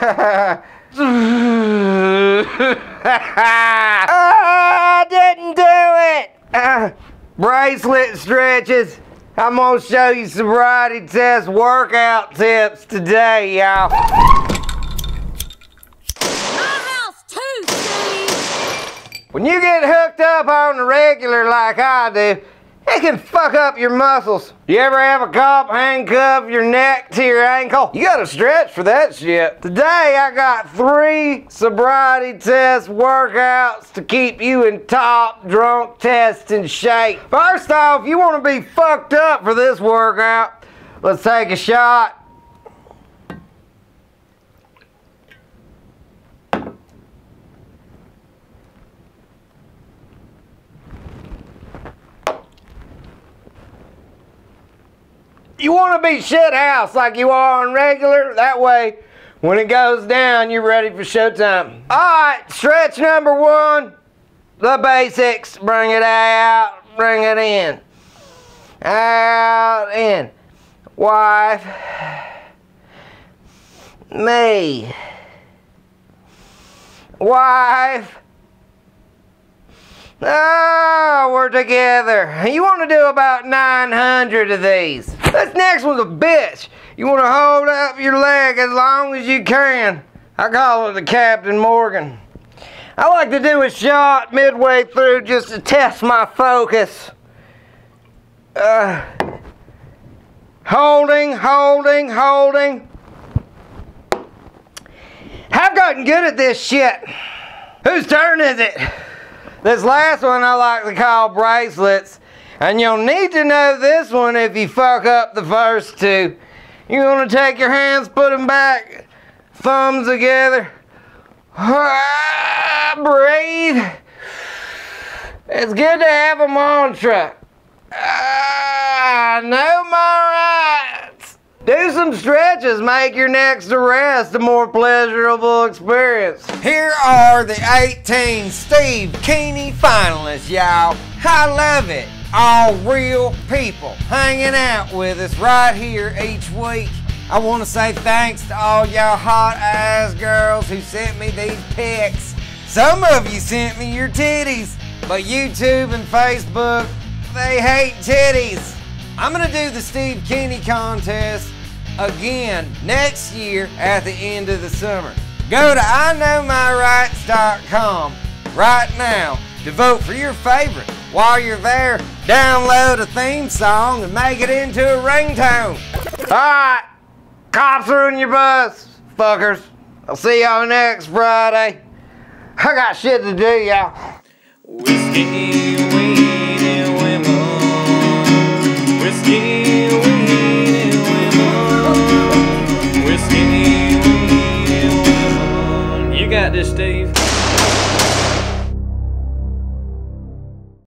I didn't do it. Uh, bracelet stretches. I'm gonna show you sobriety test workout tips today, y'all. My house too, Steve. When you get hooked up on the regular like I do, it can fuck up your muscles. You ever have a cop handcuff your neck to your ankle? You gotta stretch for that shit. Today I got three sobriety test workouts to keep you in top drunk testing shape. First off, you wanna be fucked up for this workout, let's take a shot. You want to be shit house like you are on regular. That way, when it goes down, you're ready for showtime. All right, stretch number one. The basics. Bring it out. Bring it in. Out, in. Wife. Me. Wife. Oh, we're together. You want to do about 900 of these. This next one's a bitch. You want to hold up your leg as long as you can. I call it the Captain Morgan. I like to do a shot midway through just to test my focus. Uh, holding, holding, holding. I've gotten good at this shit. Whose turn is it? This last one I like to call bracelets. And you'll need to know this one if you fuck up the first two. You want to take your hands, put them back, thumbs together. Ah, breathe. It's good to have a mantra. I know my rights. Do some stretches, make your next arrest a more pleasurable experience. Here are the 18 Steve Keeney finalists, y'all. I love it. All real people hanging out with us right here each week. I want to say thanks to all y'all hot ass girls who sent me these pics. Some of you sent me your titties, but YouTube and Facebook, they hate titties. I'm gonna do the Steve Keeney contest again next year at the end of the summer. Go to IKnowMyRights.com right now to vote for your favorite. While you're there, download a theme song and make it into a ringtone. Alright, cops are in your bus, fuckers. I'll see y'all next Friday. I got shit to do, y'all. Whiskey, weed, and women. Whiskey, got this, Steve.